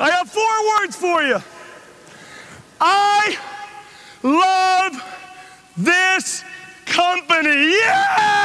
I have four words for you. I love this company. Yeah!